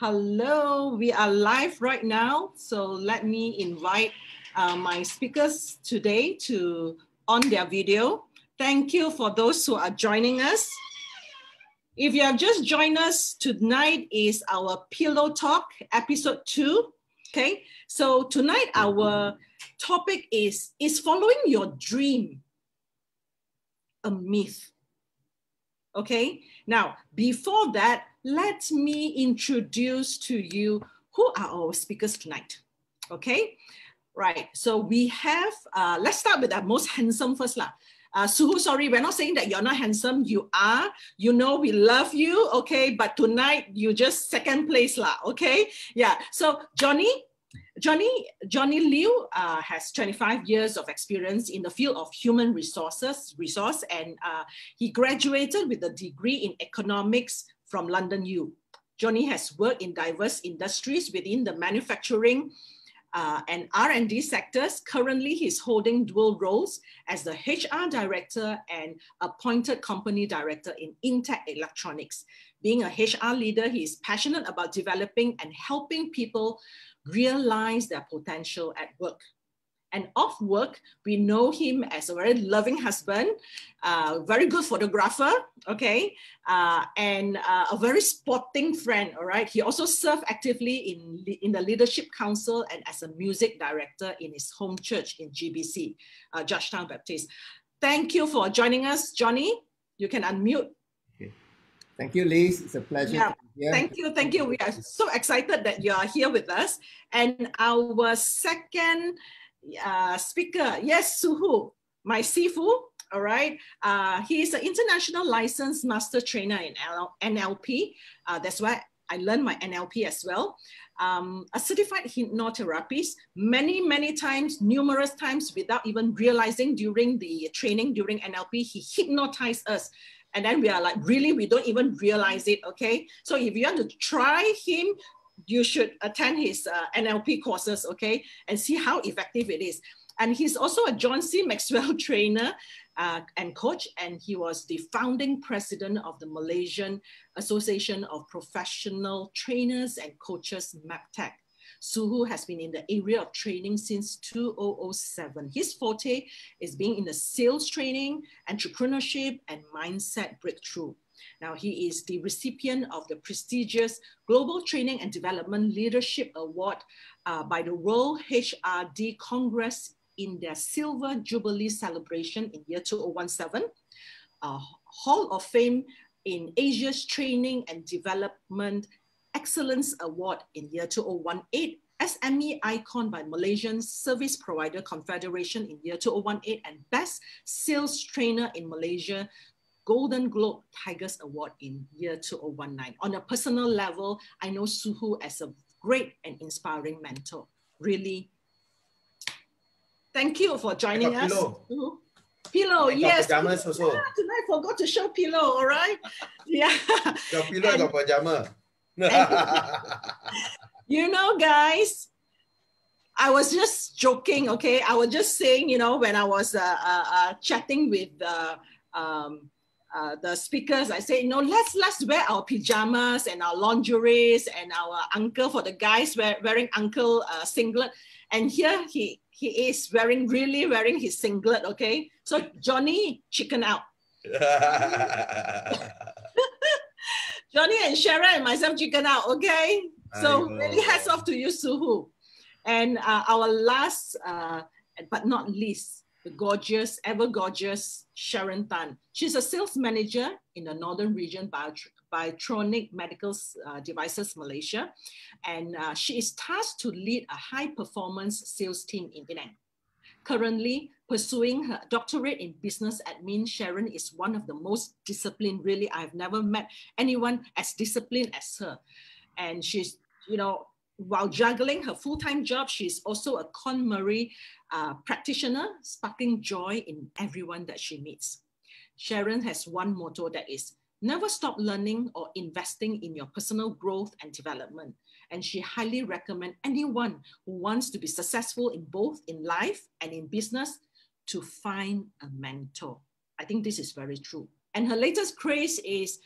Hello, we are live right now. So let me invite uh, my speakers today to on their video. Thank you for those who are joining us. If you have just joined us, tonight is our Pillow Talk episode two. Okay, so tonight our topic is Is following your dream a myth? Okay, now before that, let me introduce to you who are our speakers tonight. Okay, right. So we have, uh, let's start with the most handsome first. Lah. Uh, Soo Hoo, sorry, we're not saying that you're not handsome. You are. You know we love you, okay? But tonight you just second place lah, okay? Yeah. So Johnny, Johnny, Johnny Liew uh, has 25 years of experience in the field of human resources, resource, and uh, he graduated with a degree in economics from London U. Johnny has worked in diverse industries within the manufacturing uh, and R&D sectors. Currently, he's holding dual roles as the HR director and appointed company director in Intech Electronics. Being a HR leader, he is passionate about developing and helping people realize their potential at work. And off work, we know him as a very loving husband, uh, very good photographer, okay, uh, and uh, a very sporting friend, all right. He also served actively in, in the Leadership Council and as a music director in his home church in GBC, uh, Georgetown Baptist. Thank you for joining us, Johnny. You can unmute. Okay. Thank you, Liz. It's a pleasure. Yeah. Thank you. Thank you. We are so excited that you are here with us. And our second uh, speaker, yes, Soo Hoo, my Sifu, all right. Uh, he is an international licensed master trainer in NLP. Uh, that's why I learned my NLP as well. Um, a certified hypnotherapist, many, many times, numerous times, without even realizing during the training, during NLP, he hypnotized us. And then we are like, really, we don't even realize it, okay? So if you want to try him, you should attend his uh, NLP courses, okay, and see how effective it is. And he's also a John C. Maxwell trainer uh, and coach, and he was the founding president of the Malaysian Association of Professional Trainers and Coaches, MAPTEC. Soo Hoo has been in the area of training since 2007. His forte is being in the sales training, entrepreneurship, and mindset breakthrough. Now, he is the recipient of the prestigious Global Training and Development Leadership Award uh, by the World HRD Congress in their Silver Jubilee celebration in year 2017, uh, Hall of Fame in Asia's Training and Development Excellence Award in year 2018, SME Icon by Malaysian Service Provider Confederation in year 2018, and Best Sales Trainer in Malaysia Golden Globe Tigers Award in year 2019. On a personal level, I know Soo Hoo as a great and inspiring mentor. Really, thank you for joining us. Pillow, pillow yes. Pajamas also. Yeah, tonight I forgot to show pillow, all right? Yeah. Got pillow, and, got pajama. you know, guys, I was just joking, okay? I was just saying, you know, when I was uh, uh, uh, chatting with uh, um, uh, the speakers, I say, you know, let's let's wear our pajamas and our lingeries and our uncle for the guys wear, wearing uncle uh, singlet. And here he he is wearing really wearing his singlet. Okay, so Johnny chicken out. Johnny and Sharon and myself chicken out. Okay, so really hats off to you, Soo Hoo. And uh, our last, uh, but not least, the gorgeous, ever gorgeous Sharon Tan. She's a sales manager in the Northern Region by Biotronic Medical uh, Devices Malaysia. And uh, she is tasked to lead a high performance sales team in Penang. Currently pursuing her doctorate in business admin, Sharon is one of the most disciplined, really, I've never met anyone as disciplined as her. And she's, you know, while juggling her full-time job, she's also a KonMari uh, practitioner, sparking joy in everyone that she meets. Sharon has one motto that is, never stop learning or investing in your personal growth and development. And she highly recommend anyone who wants to be successful in both in life and in business to find a mentor. I think this is very true. And her latest craze is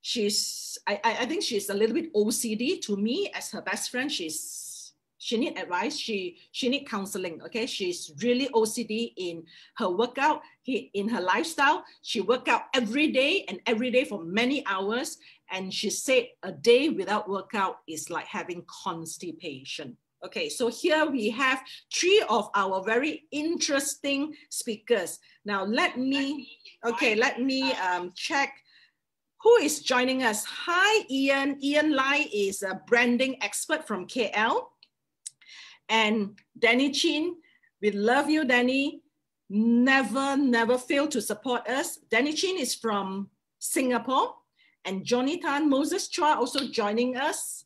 she's I, I think she's a little bit OCD to me as her best friend. She's she need advice. She she need counseling. Okay, she's really OCD in her workout, in her lifestyle. She work out every day and every day for many hours. And she said a day without workout is like having constipation. Okay, so here we have three of our very interesting speakers. Now let me, okay, let me um, check who is joining us. Hi, Ian. Ian Lai is a branding expert from KL. And Danny Chin, we love you, Danny. Never, never fail to support us. Danny Chin is from Singapore. And Johnny Tan, Moses Chua also joining us.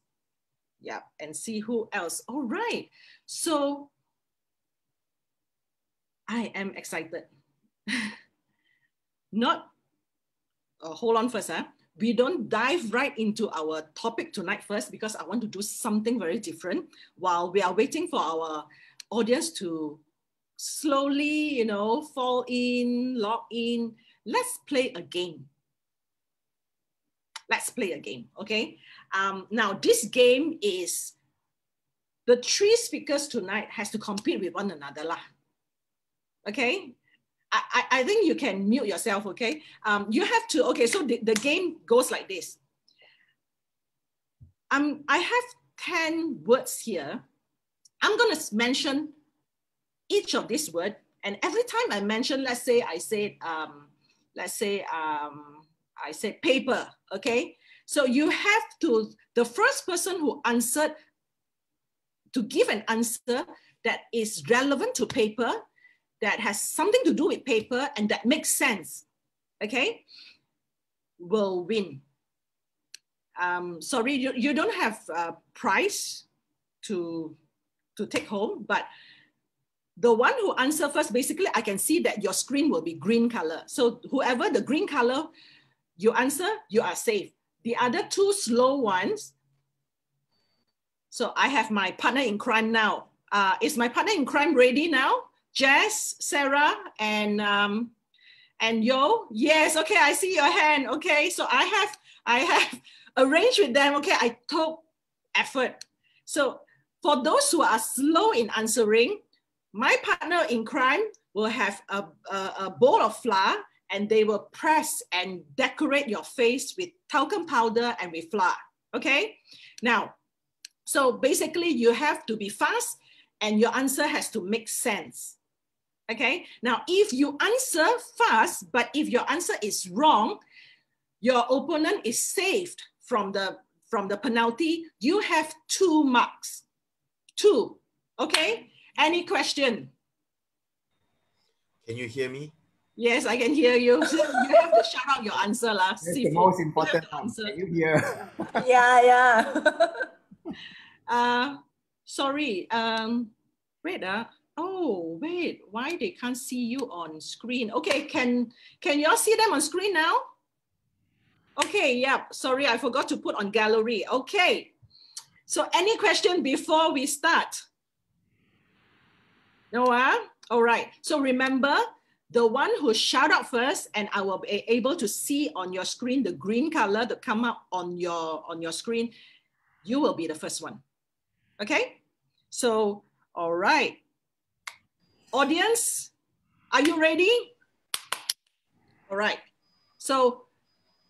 Yeah, and see who else. All right. So I am excited. Not, uh, hold on first. Huh? We don't dive right into our topic tonight first because I want to do something very different while we are waiting for our audience to slowly, you know, fall in, log in. Let's play a game. Let's play a game, okay? Um, now, this game is the three speakers tonight has to compete with one another. Lah. Okay? I, I think you can mute yourself, okay? Um, you have to, okay, so the, the game goes like this. Um, I have 10 words here. I'm gonna mention each of these words, and every time I mention, let's say I said, um, let's say um, I said paper, okay? So you have to, the first person who answered, to give an answer that is relevant to paper, that has something to do with paper and that makes sense, okay, will win. Um, sorry, you, you don't have a prize to, to take home, but the one who answer first, basically I can see that your screen will be green color. So whoever the green color you answer, you are safe. The other two slow ones, so I have my partner in crime now. Uh, is my partner in crime ready now? Jess, Sarah, and um, and Yo. Yes, okay, I see your hand. Okay, so I have I have arranged with them. Okay, I took effort. So for those who are slow in answering, my partner in crime will have a, a, a bowl of flour and they will press and decorate your face with talcum powder and with flour. Okay. Now, so basically you have to be fast and your answer has to make sense. Okay. Now, if you answer fast, but if your answer is wrong, your opponent is saved from the from the penalty. You have two marks. Two. Okay. Any question? Can you hear me? Yes, I can hear you. So you have to shout out your answer, lah. That's the most important answer. Can you hear? yeah, yeah. uh, sorry. Um, wait. Uh, oh, wait. Why they can't see you on screen? Okay, can can you all see them on screen now? Okay, yeah. Sorry, I forgot to put on gallery. Okay. So any question before we start? No, uh? All right. So remember, the one who shout out first and I will be able to see on your screen the green color that come up on your, on your screen, you will be the first one. Okay? So, all right. Audience, are you ready? All right. So,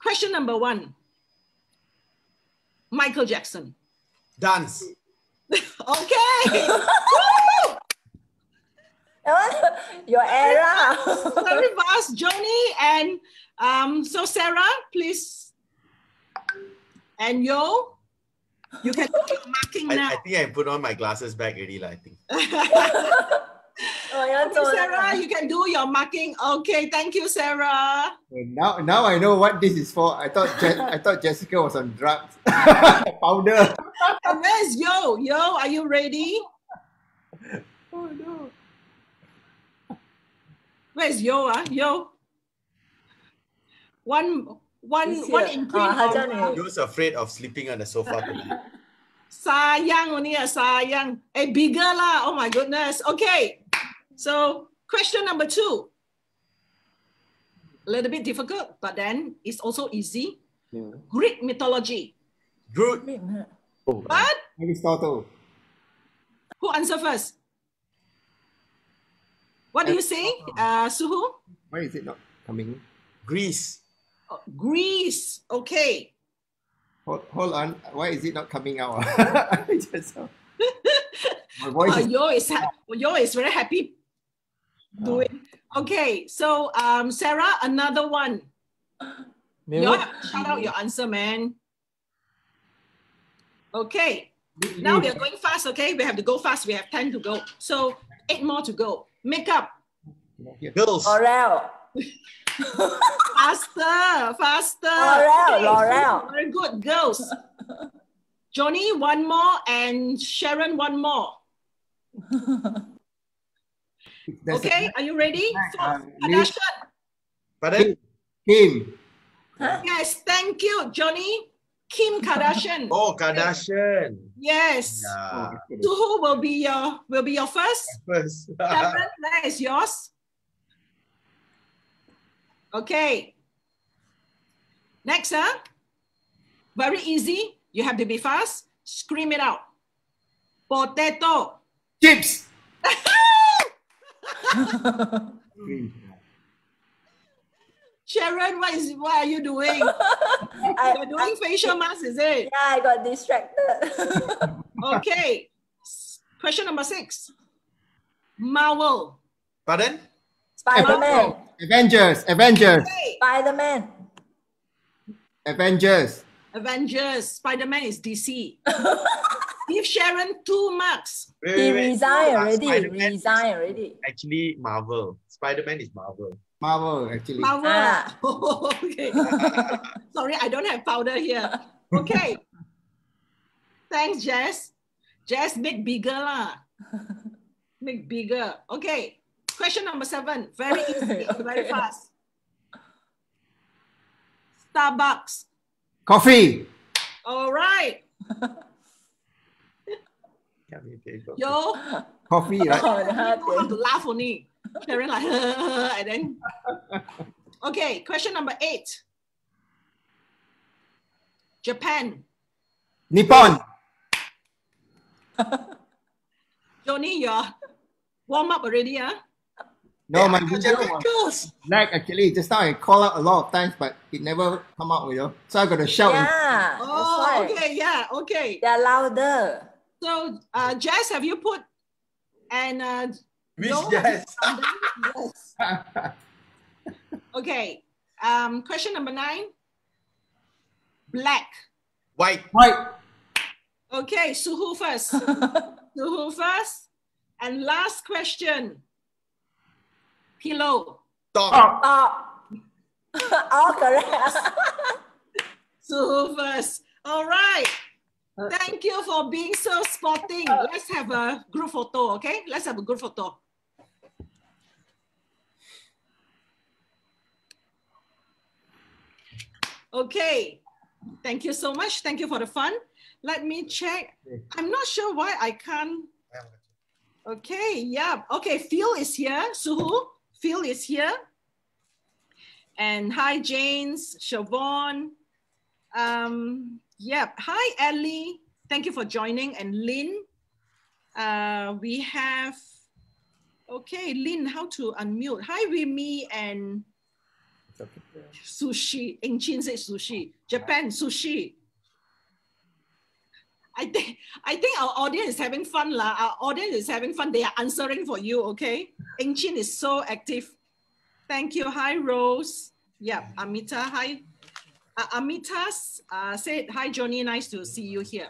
question number one Michael Jackson. Dance. okay. Your era. Very fast, Johnny. And um, so Sarah, please. And Yo, you can do your marking I, now. I think I put on my glasses back already, I think. oh, okay, Sarah, you can do your marking. Okay, thank you, Sarah. Now, now I know what this is for. I thought Je- I thought Jessica was on drugs. Powder. And where's Yo? Yo, are you ready? Oh no. Where's Yo? Ah, Yo. One, one, one in green. Oh, He was afraid of sleeping on the sofa tonight. Sayang only a sayang. A bigger lah. Oh my goodness. Okay. So question number two. A little bit difficult, but then it's also easy. Yeah. Greek mythology. Groot. Oh, What? Aristotle. Who answer first? What do you say, uh, Soo Hoo? Why is it not coming? Greece. Oh, Greece. Okay. Hold, hold on. Why is it not coming out? I just, my voice Uh, is Yo is ha- Yo is very happy doing. Okay, so um, Sarah, another one. Yo, shout out your answer, man. Okay, now we are going fast. Okay, we have to go fast. We have time to go. So eight more to go. Makeup, Girls. L'Oreal. faster, faster. L'Oreal, Okay, L'Oreal. Very good, girls. Johnny, one more, and Sharon, one more. There's a- Okay, are you ready? Right, For uh, Kardashian. Pardon? Kim. Yes, thank you, Johnny. Kim Kardashian. Oh, Kardashian. Yes. Yeah. So who will be your will be your first? First. Sharon, that is yours. Okay. Next, huh? Very easy. You have to be fast. Scream it out. Potato. Chips. Sharon, what is what are you doing? I, You're doing facial mask, is it? yeah, I got distracted. Okay. Question number six. Marvel. Pardon? Spider-Man. Avengers. Avengers. Okay. Spider-Man. Avengers. Avengers. Spider-Man is DC. Give Sharon two marks. Wait, He wait, wait. resigned already. Spider-Man Resigned already. Actually, Marvel. Spider-Man is Marvel. Marvel, actually. Marvel. Ah. okay. Sorry, I don't have powder here. Okay. Thanks, Jess. Jess, make bigger lah. Make bigger. Okay. Question number seven. Very easy. Very fast. Starbucks. Coffee. All right. Yeah, okay, go. Yo, Coffee, right? Oh, you know how the to laugh only. Sharon like, and then. Okay, question number eight. Japan. Nippon. Johnny, you're warm up already, huh? No, my Yeah, video was lag actually. Just now I call out a lot of times, but it never come out, you know. So I got to shout. Yeah, Oh, that's okay, yeah, okay. They're louder. So, uh, Jess, have you put and uh, Which no, yes? yes. Okay. Um, question number nine. Black. White. White. Okay, Soo Hoo first. Soo Hoo first. And last question. Pillow. Dog. Stop. All correct. Soo Hoo first. All right. Thank you for being so sporting. Let's have a group photo, okay? Let's have a group photo. Okay. Thank you so much. Thank you for the fun. Let me check. I'm not sure why I can't. Okay, yeah. Okay, Phil is here. Soo Hoo, Phil is here. And hi, James, Siobhan. Um, yeah. Hi, Ellie. Thank you for joining. And Lynn. Uh, we have, okay, Lynn, how to unmute. Hi, Remy and sushi. Eng Chin said sushi. Japan, sushi. I think I think our audience is having fun. lah. Our audience is having fun. They are answering for you, okay? Eng Chin is so active. Thank you. Hi, Rose. Yeah, Amita. Hi. Uh, Amita uh, said, Hi, Johnny. Nice to see you here.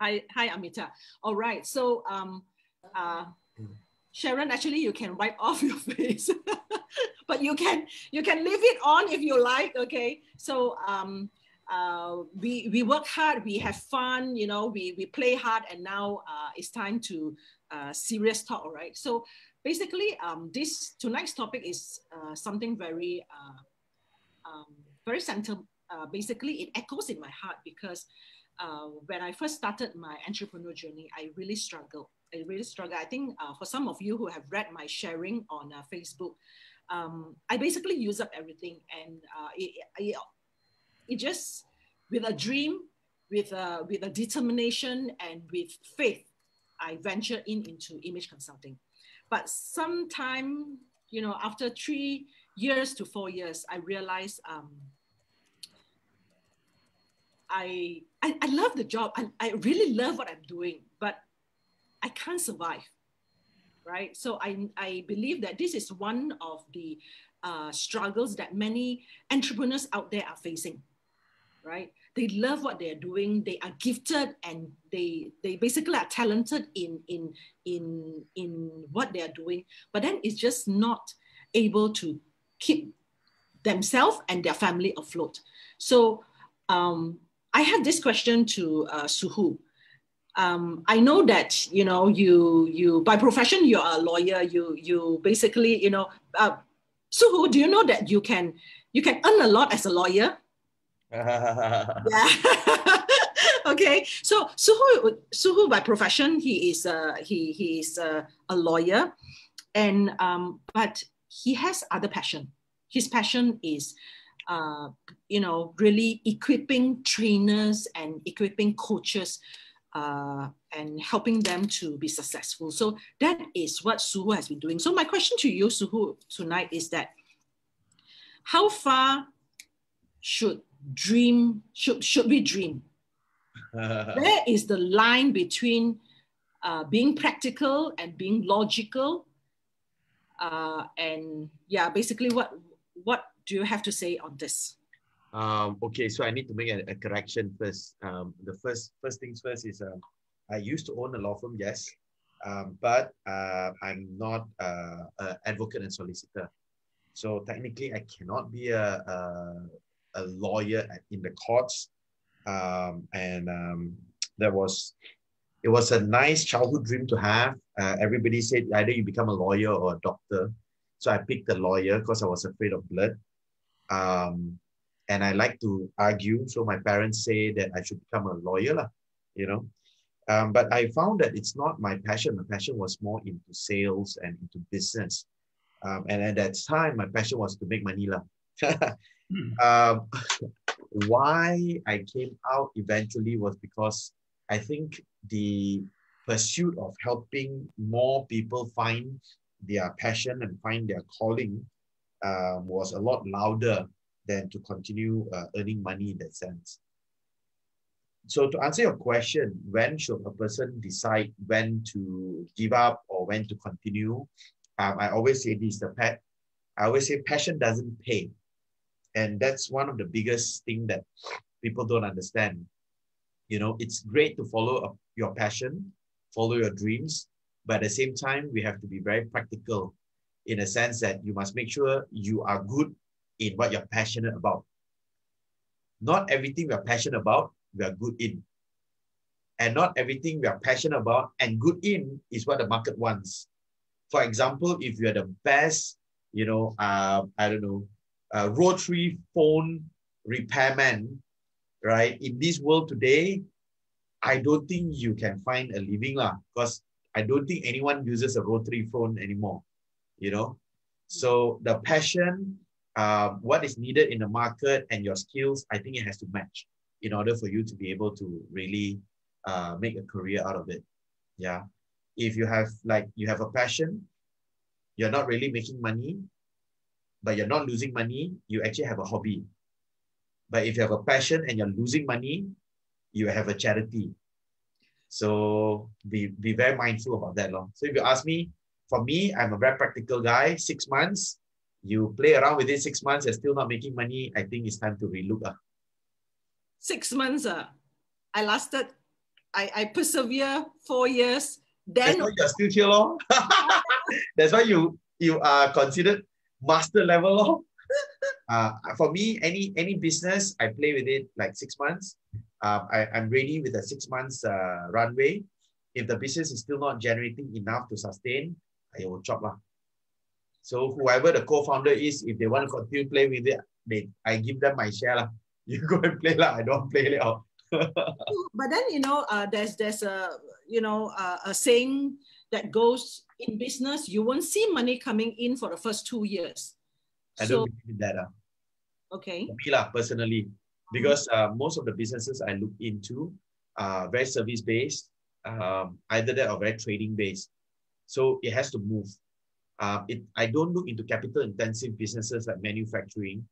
Hi, hi, Amita. All right. So, um, uh, Sharon, actually, you can wipe off your face, but you can you can leave it on if you like. Okay. So, um, uh, we we work hard, we have fun, you know, we we play hard, and now uh, it's time to uh, serious talk. All right. So basically, um, this tonight's topic is uh, something very uh, very sentimental. Uh, basically, it echoes in my heart because uh, when I first started my entrepreneur journey, I really struggled. I really struggled. I think uh, for some of you who have read my sharing on uh, Facebook, um, I basically use up everything, and uh, it, it, it just with a dream, with a with a determination and with faith, I venture in into image consulting. But sometime, you know, after three years to four years, I realized um, I, I I love the job. I, I really love what I'm doing, but I can't survive. Right. So I, I believe that this is one of the uh, struggles that many entrepreneurs out there are facing. Right. They love what they're doing. They are gifted and they they basically are talented in in in in what they are doing. But then it's just not able to keep themselves and their family afloat. So um, I have this question to uh, Soo Hoo. Um, I know that you know you you by profession you're a lawyer. You you basically you know uh, Soo Hoo. Do you know that you can you can earn a lot as a lawyer? Yeah. okay. So Soo Hoo Suhu by profession he is a he he is a, a lawyer, and um, but he has other passion. His passion is uh, you know, really equipping trainers and equipping coaches uh, and helping them to be successful. So that is what Soo Hoo has been doing. So my question to you, Soo Hoo, tonight is that how far should dream should should we dream? Where is the line between uh, being practical and being logical? Uh, and yeah, basically, what what do you have to say on this? Um, okay, so I need to make a, a correction first. Um, the first first things first is um, I used to own a law firm, yes, um, but uh, I'm not uh, an advocate and solicitor. So technically, I cannot be a, a, a lawyer in the courts. Um, and um, that was it was a nice childhood dream to have. Uh, everybody said either you become a lawyer or a doctor. So I picked a lawyer because I was afraid of blood. Um, and I like to argue. So my parents say that I should become a lawyer, lah, you know. Um, but I found that it's not my passion. My passion was more into sales and into business. Um, and at that time, my passion was to make money. lah. um, why I came out eventually was because I think the pursuit of helping more people find their passion and find their calling um, was a lot louder than to continue uh, earning money in that sense. So to answer your question, when should a person decide when to give up or when to continue? Um, I always say this: the pet. I always say passion doesn't pay, and that's one of the biggest thing that people don't understand. You know, it's great to follow your passion, follow your dreams, but at the same time, we have to be very practical in a sense that you must make sure you are good in what you're passionate about. Not everything we're passionate about, we are good in. And not everything we are passionate about and good in is what the market wants. For example, if you're the best, you know, uh, I don't know, uh, rotary phone repairman, right? In this world today, I don't think you can find a living lah, because I don't think anyone uses a rotary phone anymore, you know. So the passion, uh, what is needed in the market and your skills, I think it has to match in order for you to be able to really uh, make a career out of it. Yeah. If you have like you have a passion, you're not really making money, but you're not losing money, you actually have a hobby. But if you have a passion and you're losing money, you have a charity. So be, be very mindful about that. Lor. So if you ask me, for me, I'm a very practical guy. Six months, you play around with it six months, you're still not making money. I think it's time to relook. Uh. Six months, uh, I lasted, I, I persevere four years. That's Then why you're still here. Lor. That's why you you are considered master level. Lor. Uh, for me, any any business, I play with it like six months. Um, I, I'm ready with a six months uh, runway. If the business is still not generating enough to sustain, I will chop lah. So whoever the co-founder is, if they want to continue play with it, they I give them my share lah. You go and play lah. I don't play it out. but then you know uh, there's there's a you know uh, a saying that goes in business you won't see money coming in for the first two years I so don't believe in that. Uh. okay For me lah, personally. because uh, most of the businesses I look into are very service based, um, either that or very trading based. So it has to move. Um, it, I don't look into capital intensive businesses like manufacturing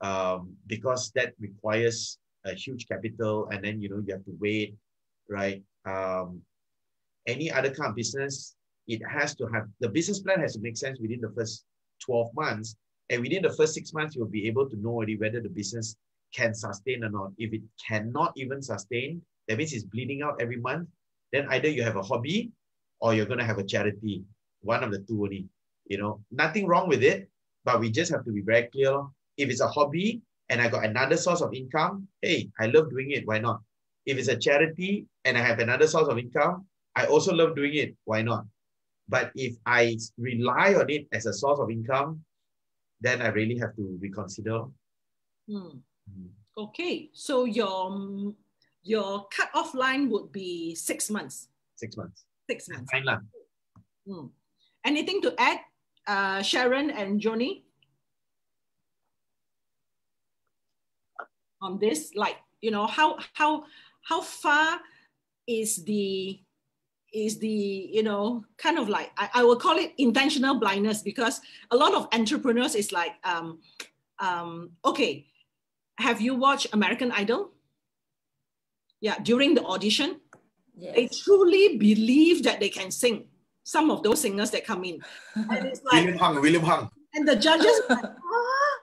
um, because that requires a huge capital and then you know you have to wait, right? Um, any other kind of business, it has to have the business plan has to make sense within the first 12 months. And within the first six months, you'll be able to know already whether the business can sustain or not. If it cannot even sustain, that means it's bleeding out every month, then either you have a hobby or you're going to have a charity. One of the two only. You know, nothing wrong with it, but we just have to be very clear. If it's a hobby and I got another source of income, hey, I love doing it. Why not? If it's a charity and I have another source of income, I also love doing it. Why not? But if I rely on it as a source of income, then I really have to reconsider. Hmm. Okay, so your your cut-off line would be six months. Six months. Six months. Fine lah. Hmm. Anything to add, uh, Sharon and Johnny? On this, like you know, how how how far is the is the you know kind of like I, I will call it intentional blindness because a lot of entrepreneurs is like um, um, okay have you watched american idol yeah during the audition they truly believe that they can sing some of those singers that come in. And it's like William Hung, William Hung. and the judges like, ah,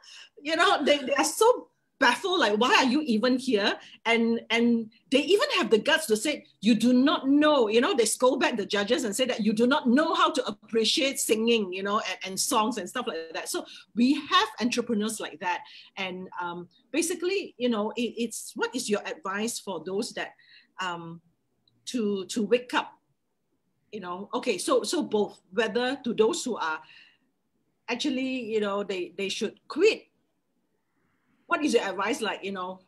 you know they, they are so baffled like why are you even here? And and they even have the guts to say you do not know you know they scold back the judges and say that you do not know how to appreciate singing you know and, and songs and stuff like that. So we have entrepreneurs like that. And um, basically you know it, it's what is your advice for those that um, to to wake up you know? Okay so so both whether to those who are actually you know they they should quit. What is your advice like you know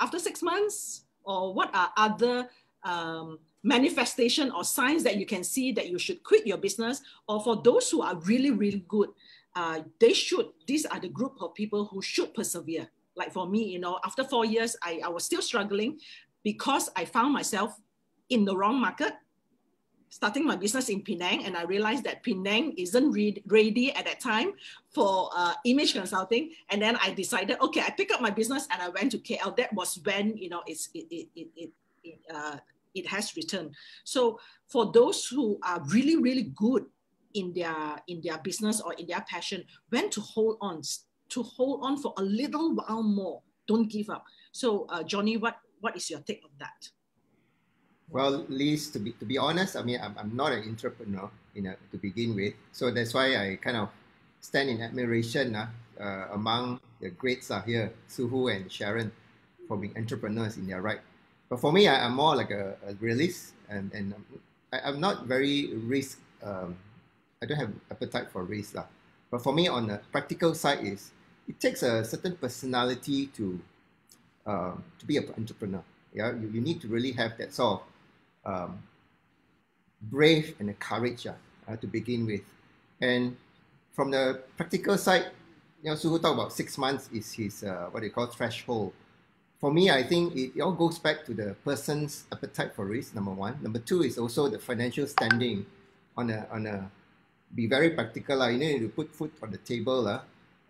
after six months? Or what are other um, manifestation or signs that you can see that you should quit your business? Or for those who are really really good uh, they should these are the group of people who should persevere. Like for me you know after four years I, I was still struggling because i found myself in the wrong market starting my business in Penang, and I realized that Penang isn't re- ready at that time for uh, image consulting. And then I decided, okay, I pick up my business and I went to KL. That was when you know it's it it it it, it, uh, it has returned. So for those who are really really good in their in their business or in their passion, when to hold on, to hold on for a little while more. Don't give up. So uh, Johnny, what what is your take on that? Well, Liz, to be to be honest, I mean, I'm, I'm not an entrepreneur you know, to begin with, so that's why I kind of stand in admiration uh, uh, among the greats uh, here, Soo Hoo and Sharon, for being entrepreneurs in their right. But for me, I, I'm more like a, a realist, and and I, I'm not very risk. Um, I don't have appetite for risk lah. But for me, on the practical side, is it takes a certain personality to um, to be an entrepreneur. Yeah, you, you need to really have that sort of um, brave and the courage uh, uh, to begin with. And from the practical side, you know, Soo Hoo talked about six months is his uh, what they call threshold. For me, I think it, it all goes back to the person's appetite for risk. Number one. Number two is also the financial standing. On a on a be very practical. Uh, you need to put food on the table. Uh,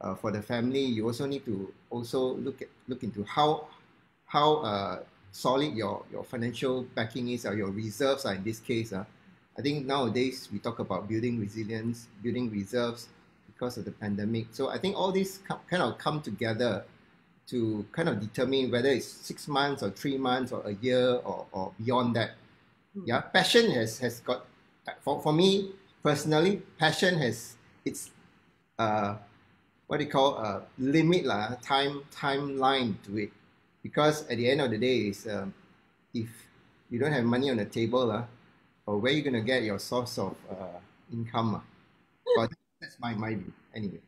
uh, for the family, you also need to also look at look into how how uh, solid your, your financial backing is or your reserves are in this case. Uh. I think nowadays we talk about building resilience, building reserves because of the pandemic. So I think all these kind of come together to kind of determine whether it's six months or three months or a year or, or beyond that. Yeah, passion has, has got, for, for me personally, passion has its, uh, what do you call, uh, limit, lah, time timeline to it because at the end of the day is um, if you don't have money on the table uh, or where you going to get your source of uh, income uh. but that's my, my view anyway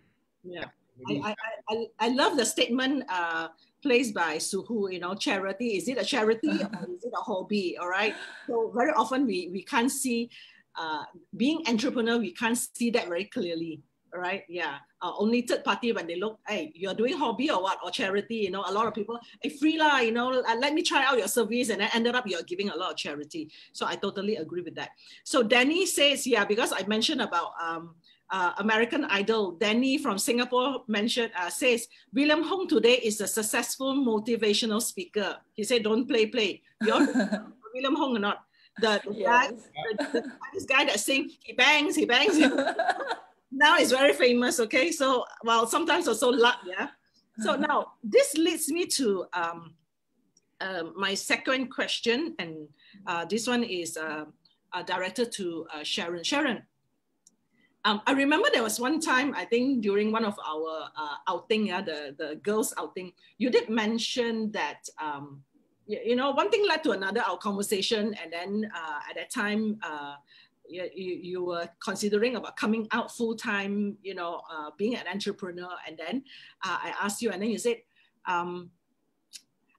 Yeah. I, I, I, I love the statement uh, placed by Soo Hoo, you know, charity. Is it a charity or is it a hobby? All right. So very often we, we can't see, uh, being entrepreneur, we can't see that very clearly. Right? Yeah. Uh, only third party when they look, hey, you're doing hobby or what, or charity, you know, a lot of people, hey, free lah, you know, uh, let me try out your service. And then ended up you're giving a lot of charity. So I totally agree with that. So Danny says, yeah, because I mentioned about um, uh, American Idol, Danny from Singapore mentioned, uh, says, William Hung today is a successful motivational speaker. He said, don't play, play. You're William Hung or not? The, the Yes. guy, the, the, this guy that sing, he bangs, he bangs. now it's very famous, okay? So, well, sometimes also luck, yeah? So now this leads me to um, um, my second question, and uh, this one is uh, uh, directed to uh, Sharon. Sharon, um, I remember there was one time, I think during one of our uh, outing, yeah, the, the girls outing, you did mention that, um, you, you know, one thing led to another, our conversation, and then uh, at that time, uh, you, you, were considering about coming out full time, you know, uh, being an entrepreneur. And then uh, I asked you, and then you said, um,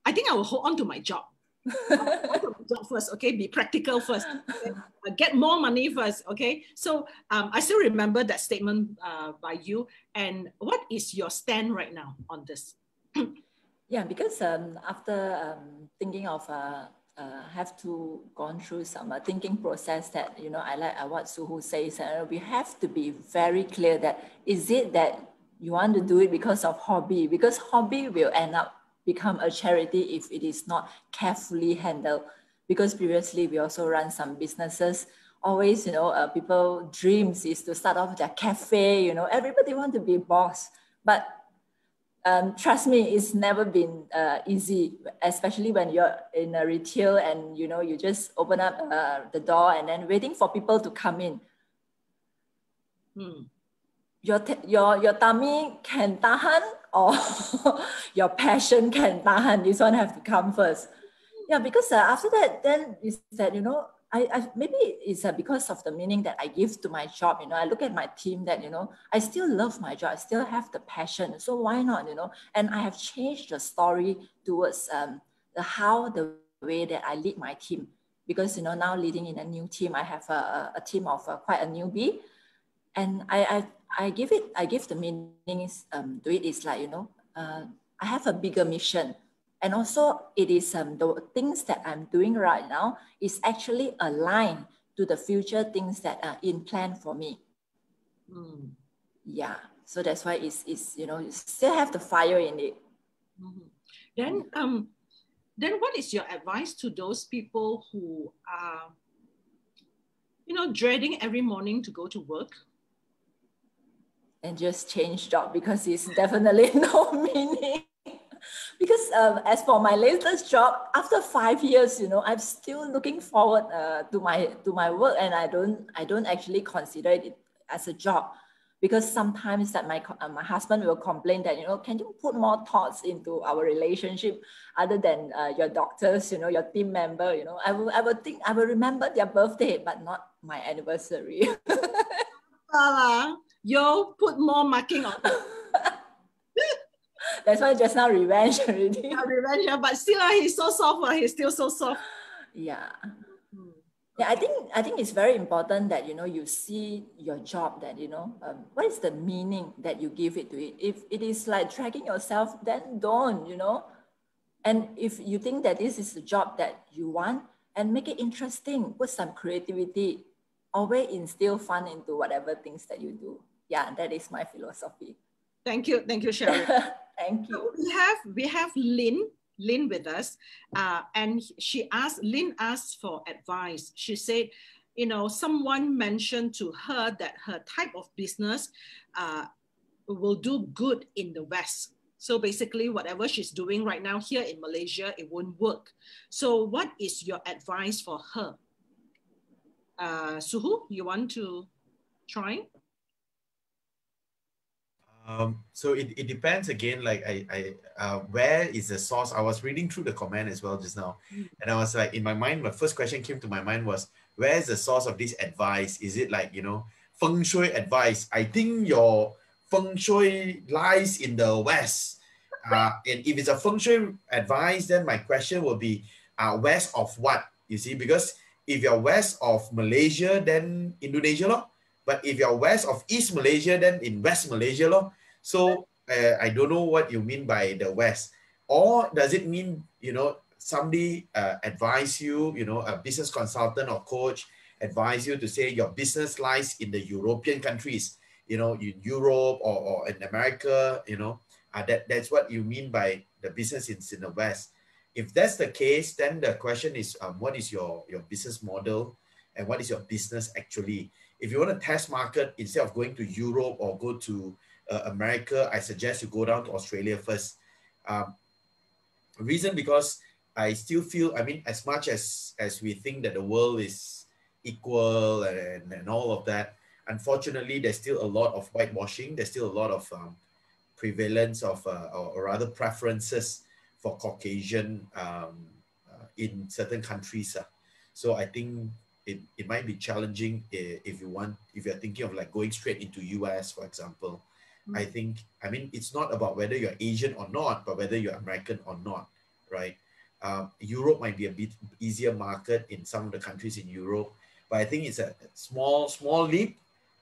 I think I will hold on to my job. Hold on to my job first, okay? Be practical first. okay? Uh, get more money first, okay? So um, I still remember that statement uh, by you. And what is your stand right now on this? Yeah, because um, after um, thinking of uh, uh, have to gone through some uh, thinking process that you know I like uh, what Soo Hoo says, and we have to be very clear that is it that you want to do it because of hobby because hobby will end up become a charity if it is not carefully handled. Because previously we also run some businesses. Always, you know, uh, people dreams is to start off their cafe. You know, everybody want to be boss, but um, trust me, it's never been uh, easy, especially when you're in a retail and you know you just open up uh, the door and then waiting for people to come in. Hmm. Your t- your your tummy can tahan or your passion can tahan. This one have to come first. Yeah, because uh, after that, then is that you know I, I maybe it's uh, because of the meaning that I give to my job. You know, I look at my team that you know I still love my job. I still have the passion. So why not? You know, and I have changed the story towards um, the how the way that I lead my team. Because you know now leading in a new team, I have a, a team of uh, quite a newbie, and I, I I give it I give the meanings um, to it is like you know uh, I have a bigger mission and also it is um, the things that i'm doing right now is actually aligned to the future things that are in plan for me Hmm. yeah so that's why it's, it's you know you still have the fire in it Mhm. Then, um, then what is your advice to those people who are, you know, dreading every morning to go to work? and just change job because it's definitely no meaning because um, as for my latest job after five years you know i'm still looking forward uh, to my to my work and i don't i don't actually consider it as a job. Because sometimes that my uh, my husband will complain that you know can you put more thoughts into our relationship other than uh, your doctors you know your team member you know? I will i will think i will remember their birthday but not my anniversary. Uh, you put more marking on. that's why just now revenge already Yeah, revenge, yeah, but still, uh, he's so soft. Uh, he's still so soft. yeah Hmm. yeah i think i think it's very important that you know you see your job that you know um, what is the meaning that you give it to it if it is like dragging yourself then don't you know and if you think that this is the job that you want and make it interesting put some creativity always instill fun into whatever things that you do yeah that is my philosophy Thank you, thank you, Sharon. thank you we have we have Lynn Lynn with us, uh, and she asked Lynn asked for advice. She said, you know, someone mentioned to her that her type of business uh, will do good in the West. So basically, whatever she's doing right now here in Malaysia, it won't work. So, what is your advice for her? Uh, Soo Hoo, you want to try? Um, so it, it depends again, like I, I uh, where is the source? I was reading through the comment as well just now. Mm. And I was like, in my mind, my first question came to my mind was, where's the source of this advice? Is it like, you know, feng shui advice? I think your feng shui lies in the West. Uh, and if it's a feng shui advice, then my question will be, uh, west of what? You see, because if you're west of Malaysia, then Indonesia, lor. But if you're west of East Malaysia, then in West Malaysia, lo. So uh, I don't know what you mean by the west. Or does it mean, you know, somebody uh, advise you, you know, a business consultant or coach advise you to say your business lies in the European countries, you know, in Europe or, or in America, you know, uh, that, that's what you mean by the business is in the West. If that's the case, then the question is, um, what is your, your business model and what is your business actually? If you want to test market, instead of going to Europe or go to uh, America, I suggest you go down to Australia first. Um, reason because I still feel, I mean, as much as as we think that the world is equal and, and all of that, unfortunately, there's still a lot of whitewashing. There's still a lot of um, prevalence of, uh, or, or, rather preferences for Caucasian um, uh, in certain countries. Uh. So I think it, it might be challenging if you want, if you're thinking of like going straight into US, for example. Mm-hmm. I think, I mean, it's not about whether you're Asian or not, but whether you're American or not, right? Um, Europe might be a bit easier market in some of the countries in Europe, but I think it's a small, small leap.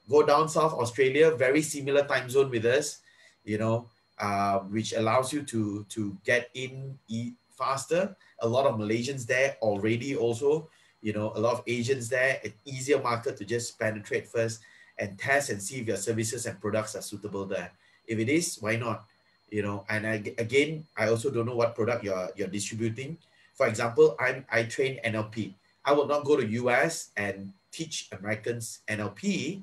Go down South Australia, very similar time zone with us, you know, uh, which allows you to to get in faster. A lot of Malaysians there already also, you know, a lot of Asians there. An easier market to just penetrate first and test and see if your services and products are suitable there. If it is, why not? you know and I, again i also don't know what product you're you're distributing for example i'm i train nlp i will not go to us and teach americans nlp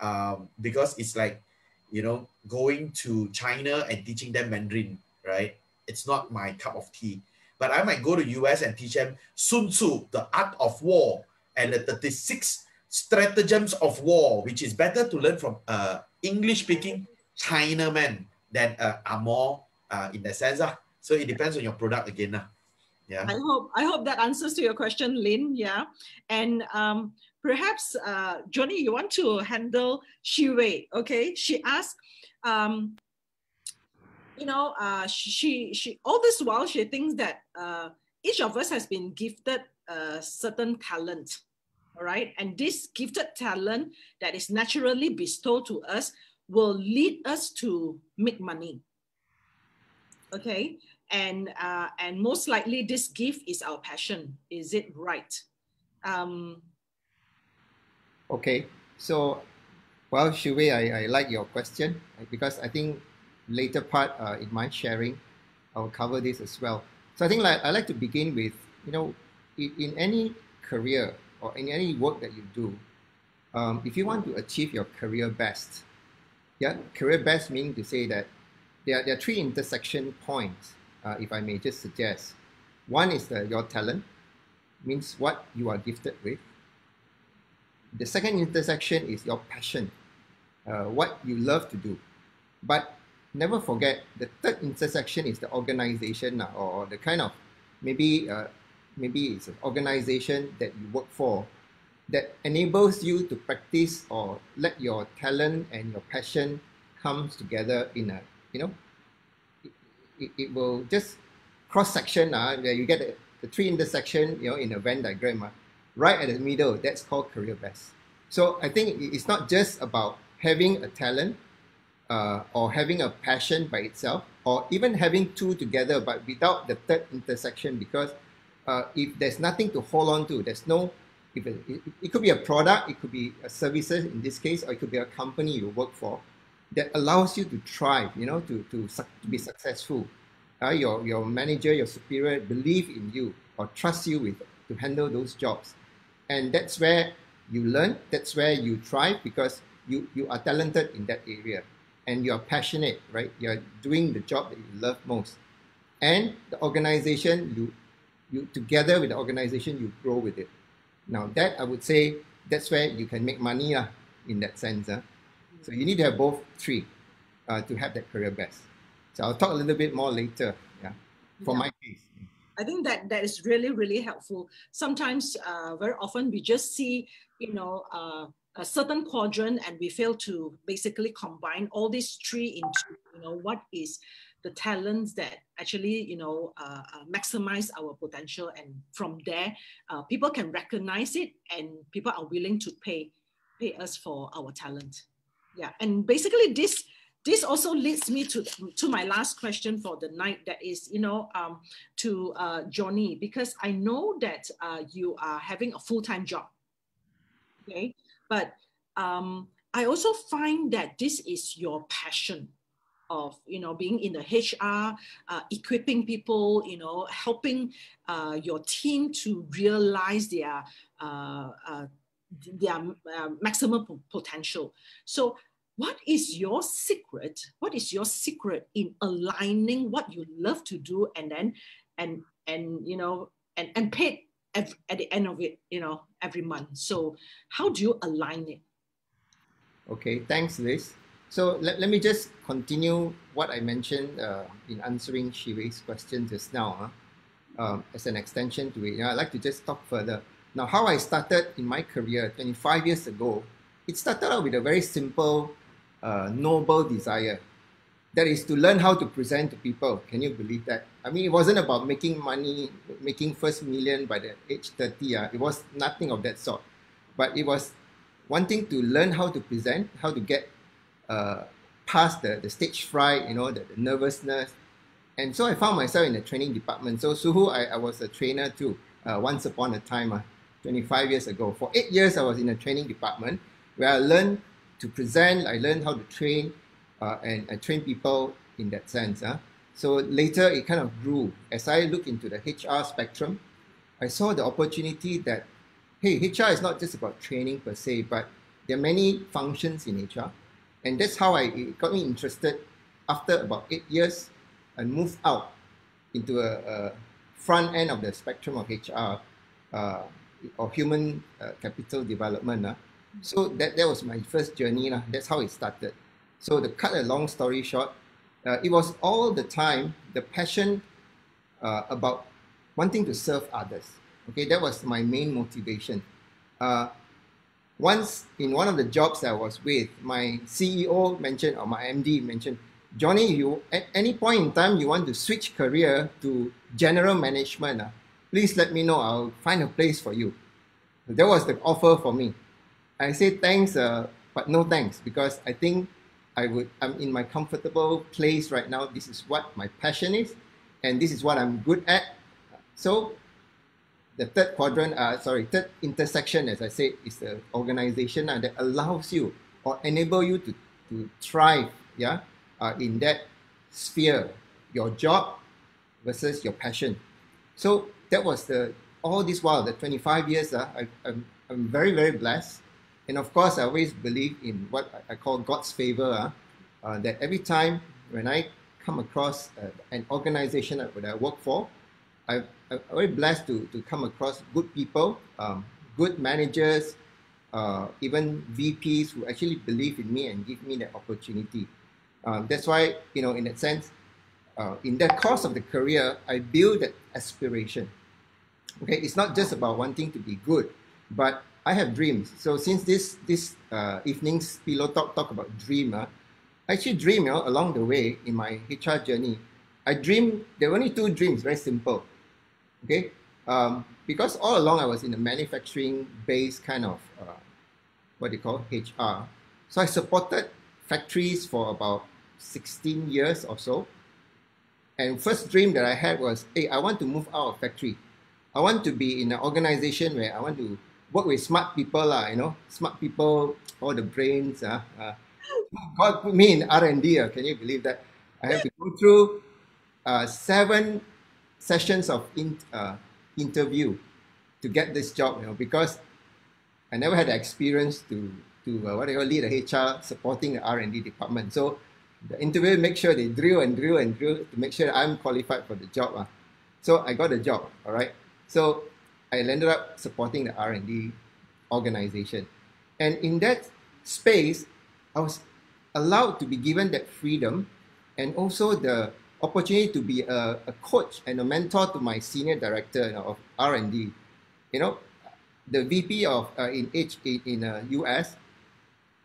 um, because it's like you know going to china and teaching them mandarin right it's not my cup of tea but i might go to us and teach them sun tzu the art of war and the 36 stratagems of war which is better to learn from uh, english speaking chinaman then uh, are more uh, in that sense. Uh. So it depends on your product again. Uh. Yeah. I hope I hope that answers to your question, Lynn. Yeah. And um, perhaps uh, Johnny, you want to handle Shi Wei. Okay. She asked, um, you know, uh, she, she, all this while she thinks that uh, each of us has been gifted a certain talent. All right. And this gifted talent that is naturally bestowed to us will lead us to make money. Okay, and uh, and most likely this gift is our passion. Is it right? Um, okay, so well, Shui, I, I like your question because I think later part uh, in my sharing, I'll cover this as well. So I think like I like to begin with, you know, in, in any career or in any work that you do, um, if you want to achieve your career best, yeah, career best meaning to say that there are, there are three intersection points, uh, if I may just suggest. One is the, your talent, means what you are gifted with. The second intersection is your passion, uh, what you love to do. But never forget, the third intersection is the organization uh, or the kind of maybe uh, maybe it's an organization that you work for that enables you to practice or let your talent and your passion comes together in a you know it, it, it will just cross section uh, where you get the, the three intersection you know in a Venn diagram uh, right at the middle. That's called career best. So I think it's not just about having a talent uh, or having a passion by itself or even having two together but without the third intersection because uh, if there's nothing to hold on to there's no it, it, could be a product, it could be a services in this case, or it could be a company you work for that allows you to thrive, you know, to, to, to be successful. Uh, your, your manager, your superior believe in you or trust you with to handle those jobs. And that's where you learn, that's where you thrive because you, you are talented in that area and you're passionate, right? You're doing the job that you love most. And the organization, you, you together with the organization, you grow with it. Now that I would say that's where you can make money uh, in that sense. Uh. So you need to have both three uh, to have that career best. So I'll talk a little bit more later. Yeah, for yeah. my case. I think that that is really really helpful. Sometimes, uh, very often we just see, you know, uh, a certain quadrant, and we fail to basically combine all these three into, you know, what is the talents that actually you know uh, uh, maximize our potential and from there uh, people can recognize it and people are willing to pay pay us for our talent. Yeah, and basically this this also leads me to to my last question for the night. That is, you know, um, to uh, Johnny because I know that uh, you are having a full time job. Okay, but um, I also find that this is your passion of you know being in the HR, uh, equipping people, you know, helping uh, your team to realize their uh, uh their uh, maximum potential. So, what is your secret? What is your secret in aligning what you love to do and then and and you know and and paid at, at the end of it, you know, every month. So, how do you align it? Okay, thanks, Liz. So let, let me just continue what I mentioned uh, in answering Shirei's question just now huh? um, as an extension to it. You know, I'd like to just talk further. Now, how I started in my career 25 years ago, it started out with a very simple, uh, noble desire. That is to learn how to present to people. Can you believe that? I mean, it wasn't about making money, making first million by the age 30. Uh, it was nothing of that sort. But it was wanting to learn how to present, how to get uh, past the, the stage fright, you know, the, the, nervousness. And so I found myself in the training department. So Soo Hoo, I, I was a trainer too, uh, once upon a time, uh, 25 years ago. For eight years, I was in the training department where I learned to present, I learned how to train, uh, and I train people in that sense. Uh. So later, it kind of grew. As I look into the HR spectrum, I saw the opportunity that, hey, HR is not just about training per se, but there are many functions in HR and that's how I it got me interested. After about eight years, I moved out into a, a front end of the spectrum of HR uh, or human uh, capital development. Uh. So that, that was my first journey. Uh. That's how it started. So to cut a long story short, uh, it was all the time the passion uh, about wanting to serve others. Okay, that was my main motivation. Uh, once in one of the jobs I was with, my CEO mentioned, or my MD mentioned, Johnny, you at any point in time you want to switch career to general management, uh, please let me know. I'll find a place for you. That was the offer for me. I said thanks, uh, but no thanks because I think I would. I'm in my comfortable place right now. This is what my passion is, and this is what I'm good at. So the third quadrant, uh, sorry, third intersection, as I said, is the organization uh, that allows you or enable you to, to thrive, yeah, uh, in that sphere, your job versus your passion. So that was the all this while, the 25 years, uh, I, I'm, I'm very, very blessed. And of course, I always believe in what I call God's favor, uh, uh, that every time when I come across uh, an organization that I work for, I, I'm very blessed to, to come across good people, um, good managers, uh, even VPs who actually believe in me and give me that opportunity. Um, that's why, you know, in that sense, uh, in that course of the career, I build that aspiration. Okay, it's not just about wanting to be good, but I have dreams. So since this this uh, evening's pillow talk talk about dream, uh, I actually dream you know, along the way in my HR journey. I dream. There were only two dreams, very simple. Okay, um, because all along I was in a manufacturing-based kind of uh, what they call HR. So I supported factories for about 16 years or so. And first dream that I had was, hey, I want to move out of factory. I want to be in an organization where I want to work with smart people, uh, you know, smart people, all the brains. Uh, uh. God put me in R&D, uh, can you believe that? I have to go through uh, seven sessions of in, uh, interview to get this job, you know, because I never had the experience to to uh, what lead a HR supporting the R and D department. So the interview make sure they drill and drill and drill to make sure I'm qualified for the job. Uh. So I got a job, all right. So I ended up supporting the R and D organization, and in that space, I was allowed to be given that freedom and also the opportunity to be a, a coach and a mentor to my senior director you know, of R&D. You know, the VP of uh, in H in uh, US,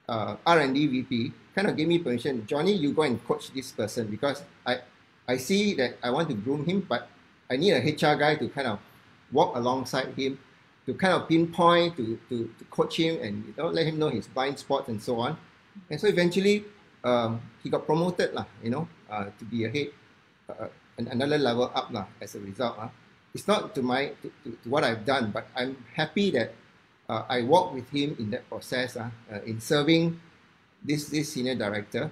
uh, R&D VP kind of gave me permission. Johnny, you go and coach this person because I I see that I want to groom him, but I need a HR guy to kind of walk alongside him to kind of pinpoint, to, to, to coach him and you know, let him know his blind spots and so on. And so eventually um, he got promoted, lah, you know, uh, to be a head, uh, another level up lah, as a result. Uh. It's not to, my, to, to, to what I've done, but I'm happy that uh, I walked with him in that process, uh, uh, in serving this, this senior director.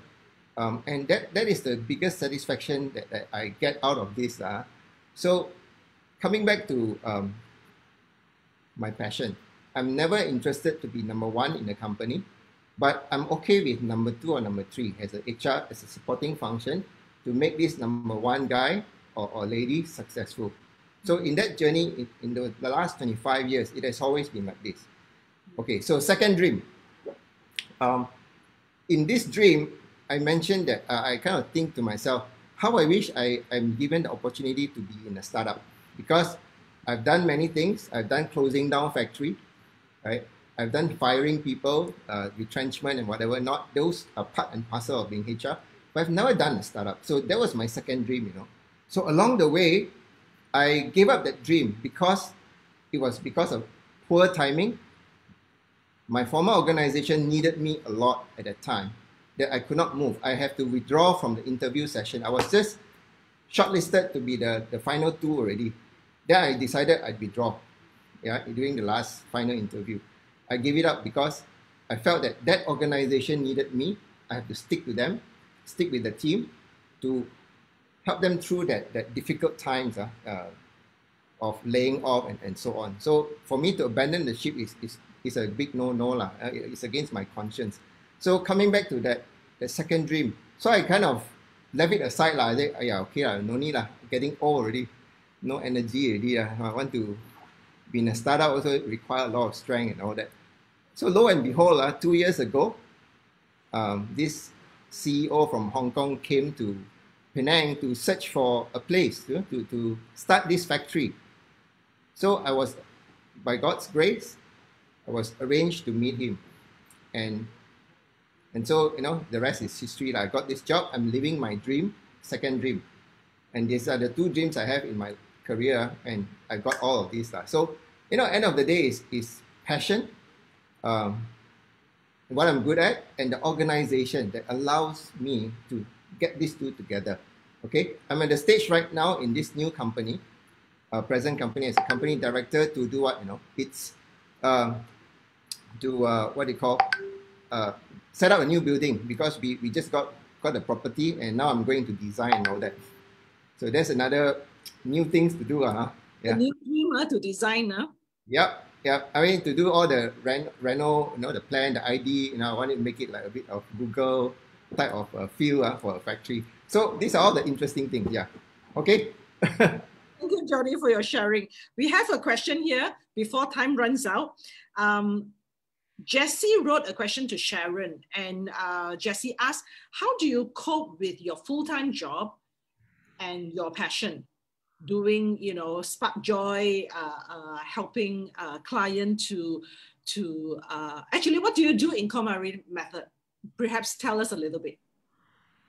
Um, and that, that is the biggest satisfaction that, that I get out of this. Uh. So coming back to um, my passion, I'm never interested to be number one in the company, but I'm okay with number two or number three as a HR, as a supporting function to make this number one guy or, or lady successful. So in that journey, in, in the, the last 25 years, it has always been like this. Okay, so second dream. Um, in this dream, I mentioned that uh, I kind of think to myself, how I wish I am given the opportunity to be in a startup because I've done many things. I've done closing down factory, right? I've done firing people, uh, retrenchment and whatever. Not those are part and parcel of being HR, but I've never done a startup. So that was my second dream, you know. So along the way, I gave up that dream because it was because of poor timing. My former organization needed me a lot at that time that I could not move. I have to withdraw from the interview session. I was just shortlisted to be the, the final two already. Then I decided I'd withdraw yeah, during the last final interview. I gave it up because I felt that that organization needed me. I have to stick to them, stick with the team to help them through that, that difficult times uh, uh, of laying off and, and so on. So for me to abandon the ship is, is, is a big no-no. Uh, it's against my conscience. So coming back to that, that second dream. So I kind of left it aside. La. I said, yeah, okay, la, no need. La. Getting old already. No energy already. La. I want to be in a startup also require a lot of strength and all that. So lo and behold, uh, two years ago, um, this CEO from Hong Kong came to Penang to search for a place you know, to, to start this factory. So I was, by God's grace, I was arranged to meet him. And and so, you know, the rest is history. I got this job, I'm living my dream, second dream. And these are the two dreams I have in my career, and I got all of these. So, you know, end of the day is, is passion, um, what I'm good at, and the organization that allows me to get these two together. Okay, I'm at the stage right now in this new company, uh, present company as a company director to do what you know. It's uh, to uh, what they call uh, set up a new building because we, we just got got the property and now I'm going to design and all that. So there's another new things to do. Uh, yeah. A new dream uh, to design. Uh. Yep. Yeah, I mean to do all the ren- reno, you know, the plan, the ID, you know, I want to make it like a bit of Google type of uh, feel uh, for a factory. So these are all the interesting things. Yeah. Okay. Thank you, Johnny, for your sharing. We have a question here before time runs out. Um, Jesse wrote a question to Sharon, and uh, Jesse asked, How do you cope with your full time job and your passion? Doing, you know, spark joy, uh, uh, helping uh, client to, to uh, actually, what do you do in KonMari method? Perhaps tell us a little bit.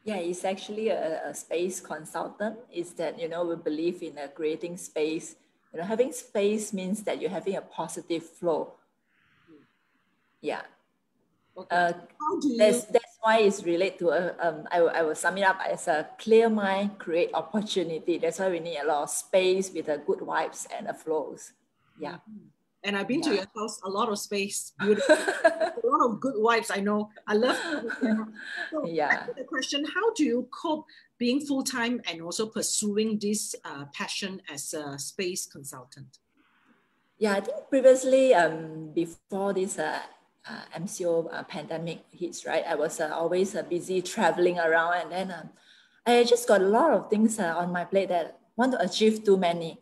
Yeah, it's actually a, a space consultant. Is that, you know, we believe in uh, creating space. You know, having space means that you're having a positive flow. Yeah. Okay. Uh, How do you... That's, that's why it's related to, a, um, I, will, I will sum it up as a clear mind, create opportunity. That's why we need a lot of space with a good vibes and the flows. Yeah. Mm-hmm. And I've been yeah. to your house, a lot of space, beautiful, a lot of good vibes. I know. I love. So yeah. The question: How do you cope being full time and also pursuing this uh, passion as a space consultant? Yeah, I think previously, um, before this uh, uh, MCO uh, pandemic hits, right? I was uh, always uh, busy traveling around, and then um, I just got a lot of things uh, on my plate that want to achieve too many.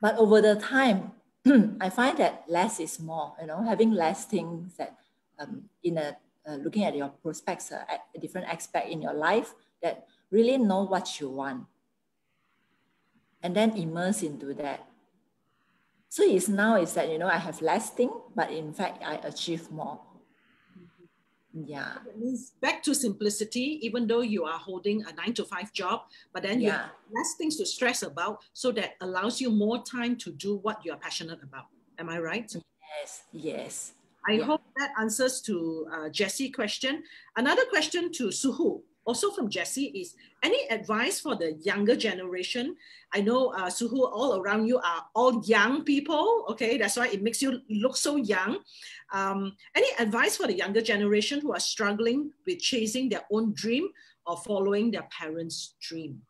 But over the time, I find that less is more. You know, having less things that um, in a uh, looking at your prospects, at a different aspect in your life that really know what you want, and then immerse into that so it's now is that, you know, I have less thing, but in fact, I achieve more. Yeah. That means back to simplicity, even though you are holding a nine to five job, but then you have less things to stress about. So that allows you more time to do what you're passionate about. Am I right? Yes, yes. I Yeah. hope that answers to uh, Jessie question. Another question to Soo Hoo, also from Jesse is any advice for the younger generation? I know uh, Soo Hoo, all around you are all young people. Okay, that's why it makes you look so young. Um, any advice for the younger generation who are struggling with chasing their own dream or following their parents' dream?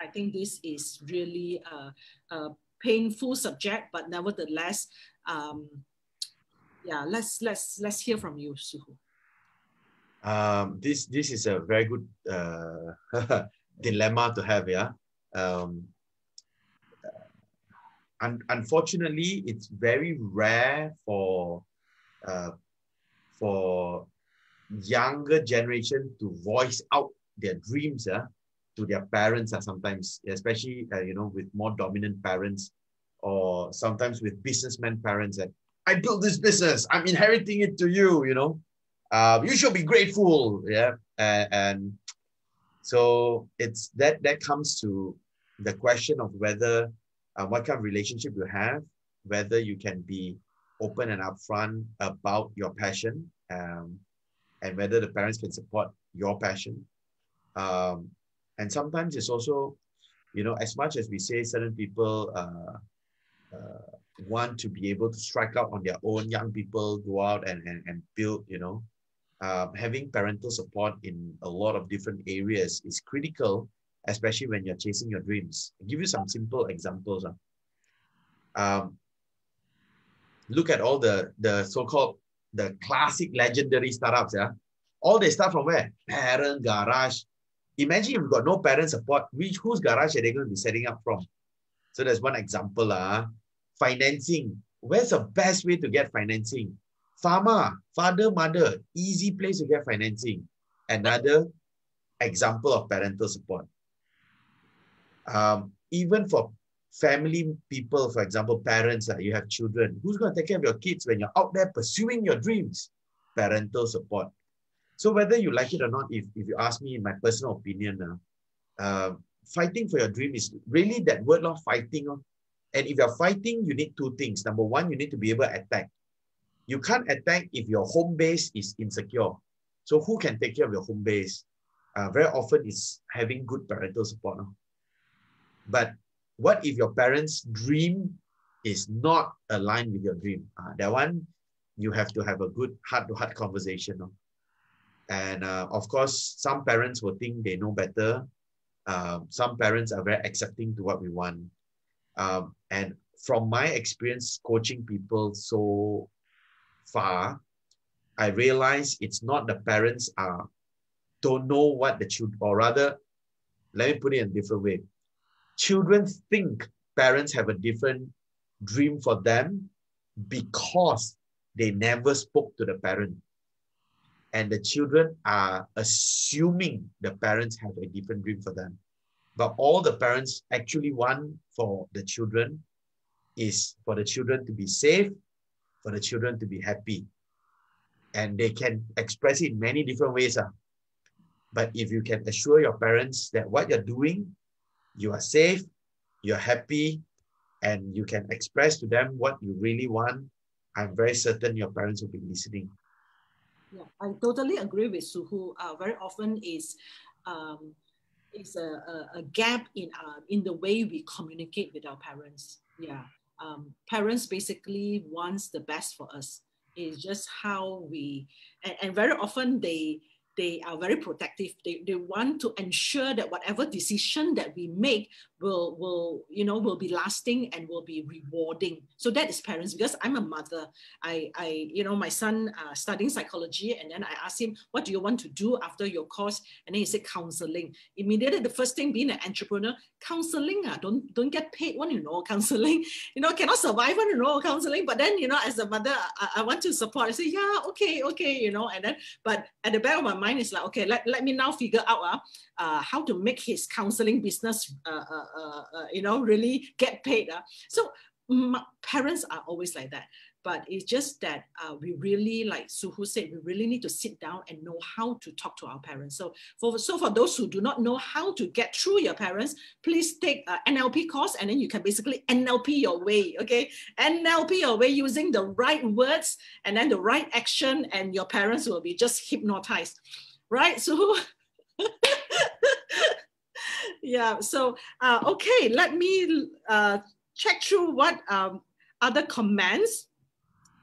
I think this is really a, a painful subject, but nevertheless, um, yeah, let's let's let's hear from you, Soo Hoo. Um, this this is a very good uh, dilemma to have. Yeah. Um, un- unfortunately, it's very rare for uh, for younger generation to voice out their dreams uh, to their parents uh, sometimes especially uh, you know with more dominant parents or sometimes with businessmen parents that i built this business i'm inheriting it to you you know uh, you should be grateful yeah? And, and so it's that that comes to the question of whether uh, what kind of relationship you have whether you can be open and upfront about your passion um, and whether the parents can support your passion. Um, and sometimes it's also you know as much as we say certain people uh, uh, want to be able to strike out on their own young people go out and, and, and build you know um, having parental support in a lot of different areas is critical especially when you're chasing your dreams. I'll give you some simple examples huh? um, look at all the the so-called the classic legendary startups yeah. All they start from where? Parent garage. Imagine if you've got no parent support which whose garage are they going to be setting up from? So there's one example uh, financing. Where's the best way to get financing pharma father mother easy place to get financing another example of parental support um, even for family people, for example, parents, uh, you have children, who's going to take care of your kids when you're out there pursuing your dreams? Parental support. So whether you like it or not, if, if you ask me in my personal opinion, uh, uh, fighting for your dream is really that word of fighting. Uh, and if you're fighting, you need two things. Number one, you need to be able to attack. You can't attack if your home base is insecure. So who can take care of your home base? Uh, very often is having good parental support. Uh. But what if your parents' dream is not aligned with your dream? Uh, that one, you have to have a good heart-to-heart conversation. No? And uh, of course, some parents will think they know better. Um, some parents are very accepting to what we want. Um, and from my experience coaching people so far, I realize it's not the parents are don't know what the children, or rather, let me put it in a different way children think parents have a different dream for them because they never spoke to the parent. And the children are assuming the parents have a different dream for them. But all the parents actually want for the children is for the children to be safe, for the children to be happy. And they can express it in many different ways. Uh. But if you can assure your parents that what you're doing you are safe, you're happy, and you can express to them what you really want, I'm very certain your parents will be listening. Yeah, I totally agree with Soo Hoo. Uh, very often is um, is a, a, a, gap in uh, in the way we communicate with our parents. Yeah, um, parents basically wants the best for us. It's just how we and, and very often they they are very protective. They, they want to ensure that whatever decision that we make will, will, you know, will be lasting and will be rewarding. So that is parents, because I'm a mother. I, I you know, my son uh, studying psychology, and then I asked him, what do you want to do after your course? And then he said, counseling. Immediately, the first thing being an entrepreneur, counseling, uh, don't, don't get paid one, you know, counseling, you know, cannot survive one, you know, counseling. But then, you know, as a mother, I, I want to support. I say, yeah, okay, okay, you know, and then, but at the back of my mind is like, okay, let, let me now figure out uh, uh, how to make his counseling business, uh, uh, uh, uh you know, really get paid. Uh. So parents are always like that. But it's just that uh, we really, like Soo Hoo said, we really need to sit down and know how to talk to our parents. So for, so for those who do not know how to get through your parents, please take an NLP course and then you can basically NLP your way, okay? NLP your way using the right words and then the right action and your parents will be just hypnotized, right? So yeah, so uh, okay, let me uh, check through what um, other comments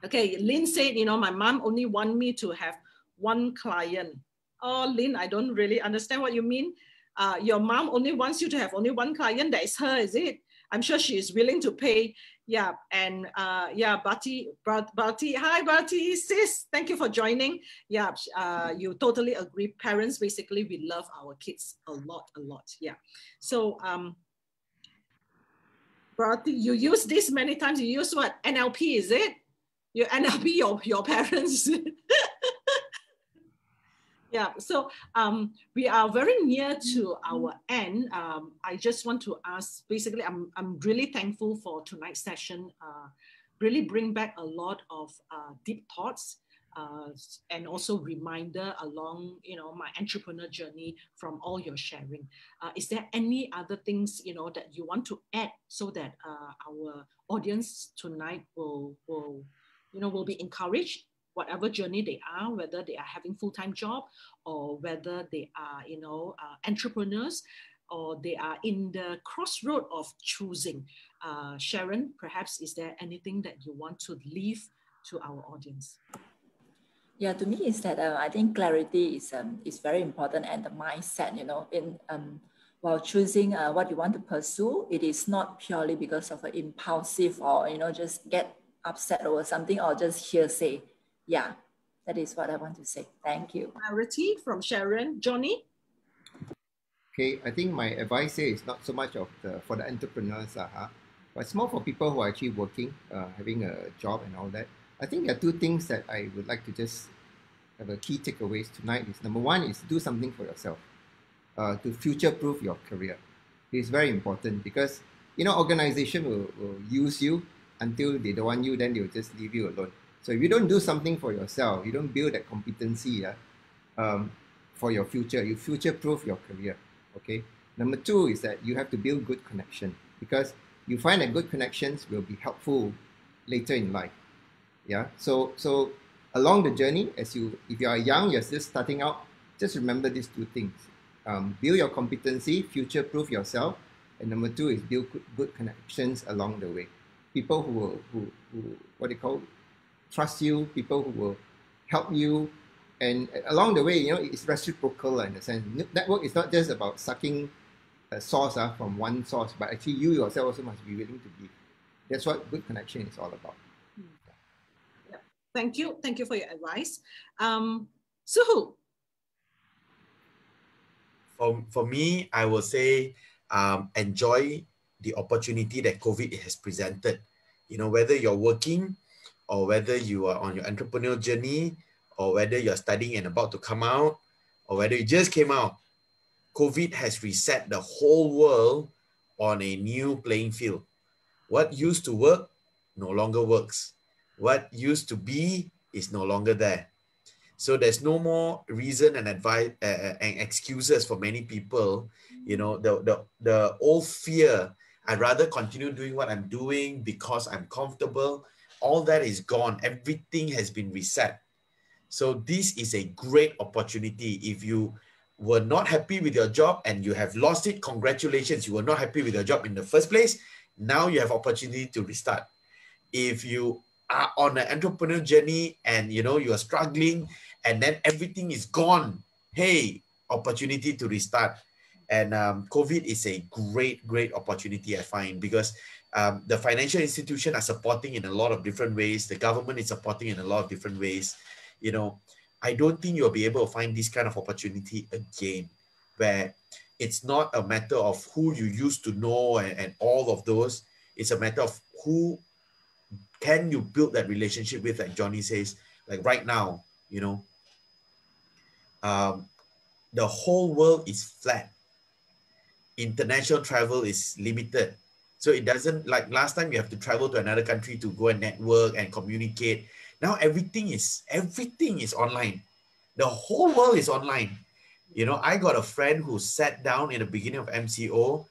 Okay, Lynn said, you know, my mom only want me to have one client. Oh, Lynn, I don't really understand what you mean. Uh, your mom only wants you to have only one client. That is her, is it? I'm sure she is willing to pay. Yeah, and uh, yeah, Bati, Bati, hi Bati, sis, thank you for joining. Yeah, uh, you totally agree. Parents, basically, we love our kids a lot, a lot. Yeah. So, um, Bati, you use this many times. You use what? NLP, is it? You end up be your, your parents. yeah, so um, we are very near to our end. Um, I just want to ask, basically, I'm, I'm really thankful for tonight's session. Uh, really bring back a lot of uh, deep thoughts uh, and also reminder along you know my entrepreneur journey from all your sharing uh, is there any other things you know that you want to add so that uh, our audience tonight will will you know, will be encouraged whatever journey they are, whether they are having full-time job or whether they are, you know, uh, entrepreneurs or they are in the crossroad of choosing. Uh, Sharon, perhaps is there anything that you want to leave to our audience? Yeah, to me is that uh, I think clarity is um, is very important and the mindset, you know, in um, while choosing uh, what you want to pursue, it is not purely because of an impulsive or you know just get upset over something or just hearsay. Yeah, that is what I want to say. Thank you. Clarity from Sharon. Johnny? Okay, I think my advice here is not so much of the for the entrepreneurs, uh, huh? but it's more for people who are actually working, uh, having a job and all that. I think there are two things that I would like to just have a key takeaways tonight is number one is do something for yourself uh, to future proof your career. It's very important because you know organization will, will use you until they don't want you, then they'll just leave you alone. So if you don't do something for yourself, you don't build that competency uh, um, for your future, you future-proof your career, okay? Number two is that you have to build good connection because you find that good connections will be helpful later in life, yeah? So, so along the journey, as you, if you are young, you're just starting out, just remember these two things. Um, build your competency, future-proof yourself, and number two is build good connections along the way people who will, who, who what they call, trust you, people who will help you. And along the way, you know, it's reciprocal in a sense. Network is not just about sucking a source uh, from one source, but actually you yourself also must be willing to give. That's what good connection is all about. Yeah. Thank you. Thank you for your advice. Um, Soo Hoo. For, for me, I will say um, enjoy the opportunity that COVID has presented. You know, whether you're working or whether you are on your entrepreneurial journey or whether you're studying and about to come out or whether you just came out, COVID has reset the whole world on a new playing field. What used to work no longer works. What used to be is no longer there. So there's no more reason and advice uh, uh and excuses for many people. You know, the, the, the old fear I'd rather continue doing what I'm doing because I'm comfortable. All that is gone. Everything has been reset. So this is a great opportunity. If you were not happy with your job and you have lost it, congratulations. You were not happy with your job in the first place. Now you have opportunity to restart. If you are on an entrepreneurial journey and you know you are struggling and then everything is gone, hey, opportunity to restart. And um, COVID is a great, great opportunity, I find, because um, the financial institution are supporting in a lot of different ways. The government is supporting in a lot of different ways. You know, I don't think you'll be able to find this kind of opportunity again, where it's not a matter of who you used to know and, and all of those. It's a matter of who can you build that relationship with, like Johnny says, like right now, you know, um, the whole world is flat international travel is limited. So it doesn't like last time you have to travel to another country to go and network and communicate. Now everything is everything is online. The whole world is online. You know, I got a friend who sat down in the beginning of MCO.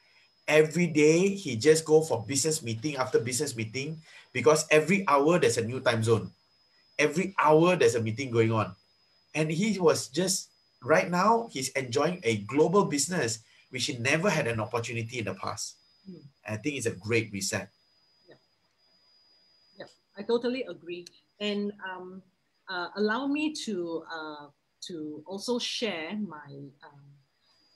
Every day he just go for business meeting after business meeting because every hour there's a new time zone. Every hour there's a meeting going on. And he was just right now he's enjoying a global business which he never had an opportunity in the past. Mm. I think it's a great reset. Yeah, yeah I totally agree. And um, uh, allow me to uh, to also share my um,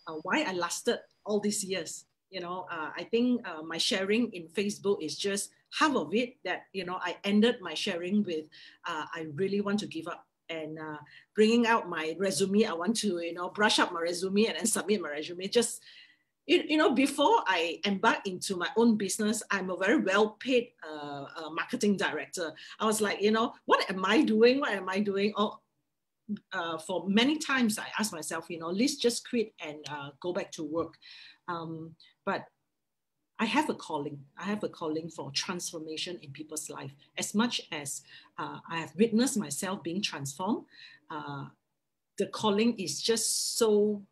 uh, why I lasted all these years. You know, uh, I think uh, my sharing in Facebook is just half of it. That you know, I ended my sharing with uh, I really want to give up and uh, bringing out my resume. I want to, you know, brush up my resume and then submit my resume. Just, you, you know, before I embark into my own business, I'm a very well-paid uh, uh, marketing director. I was like, you know, what am I doing? What am I doing? Oh, uh, for many times I ask myself, you know, let's just quit and uh, go back to work. Um, but I have a calling. I have a calling for transformation in people's life. As much as uh, I have witnessed myself being transformed, uh, the calling is just so,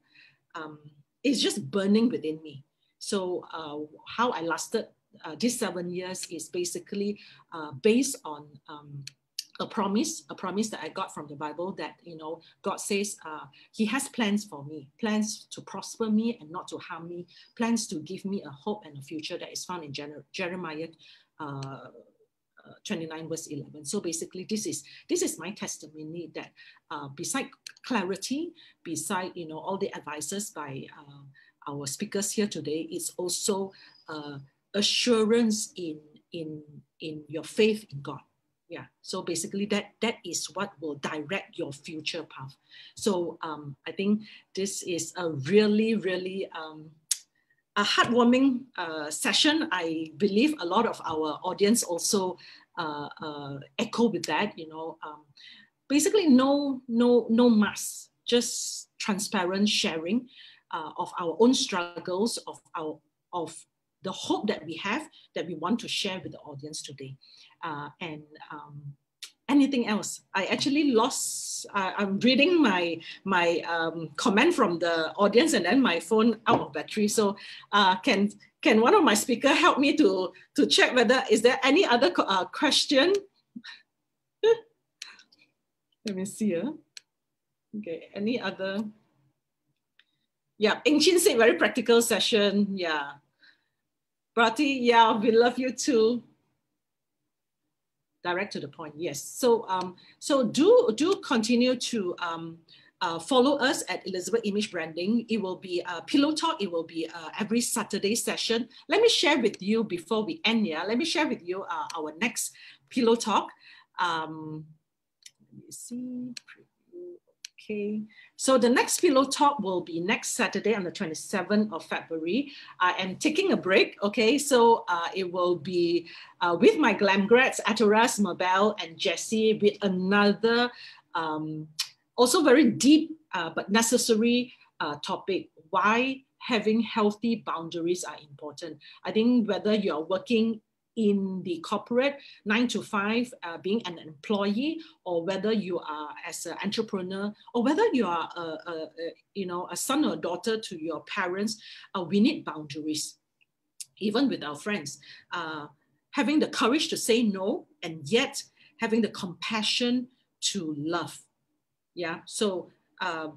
um, it's just burning within me. So uh, how I lasted uh, these seven years is basically uh, based on um, a promise, a promise that I got from the Bible that, you know, God says uh, He has plans for me, plans to prosper me and not to harm me, plans to give me a hope and a future that is found in Jer- Jeremiah uh, uh, 29 verse 11 so basically this is this is my testimony that uh, beside clarity beside you know all the advices by uh, our speakers here today it's also uh, assurance in in in your faith in god yeah. So basically that that is what will direct your future path. So um, i think this is a really really um, a heartwarming uh, session. I believe a lot of our audience also uh, uh, echo with that you know um, basically no no no mass just transparent sharing uh, of our own struggles of our of the hope that we have that we want to share with the audience today. Uh, and um, anything else? I actually lost, uh, I'm reading my, my um, comment from the audience and then my phone out of battery. So uh, can, can one of my speaker help me to, to check whether, is there any other uh, question? Let me see. Uh. Okay, any other? Yeah, Ing Chin said very practical session. Yeah, Prati, yeah, we love you too. Direct to the point, yes. So, um, so do do continue to um, uh, follow us at Elizabeth Image Branding. It will be a pillow talk. It will be uh, every Saturday session. Let me share with you before we end here. Let me share with you uh, our next pillow talk. Um, let me see. Okay. So the next pillow talk will be next Saturday on the 27th of February. I am taking a break, okay? So uh, it will be uh, with my Glamgrats, Ataras, Mabel, and Jesse with another um, also very deep uh, but necessary uh, topic, why having healthy boundaries are important. I think whether you're working in the corporate nine to five, uh, being an employee, or whether you are as an entrepreneur, or whether you are a, a, a you know a son or daughter to your parents, uh, we need boundaries. Even with our friends, uh, having the courage to say no, and yet having the compassion to love. Yeah. So uh,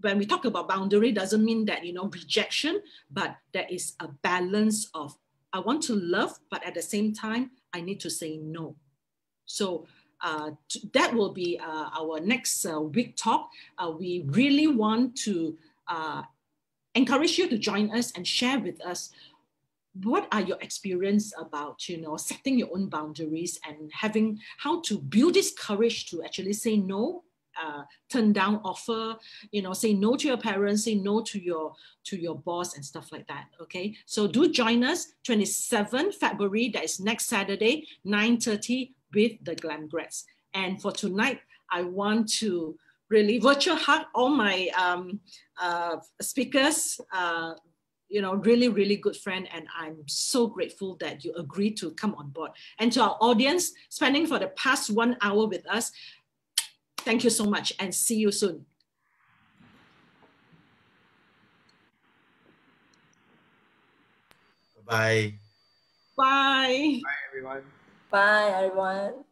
when we talk about boundary, doesn't mean that you know rejection, but there is a balance of I want to love, but at the same time, I need to say no. So uh, that will be uh, our next uh, week talk. Uh, we really want to uh, encourage you to join us and share with us what are your experience about you know setting your own boundaries and having how to build this courage to actually say no uh, turn down offer you know say no to your parents say no to your to your boss and stuff like that okay so do join us 27 february that is next saturday 9.30 with the glam grads and for tonight i want to really virtual hug all my um, uh, speakers uh, you know, really, really good friend. And I'm so grateful that you agreed to come on board. And to our audience, spending for the past one hour with us, Thank you so much and see you soon. Bye. Bye. Bye, everyone. Bye, everyone.